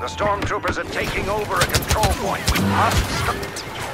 The stormtroopers are taking over a control point. We must stop...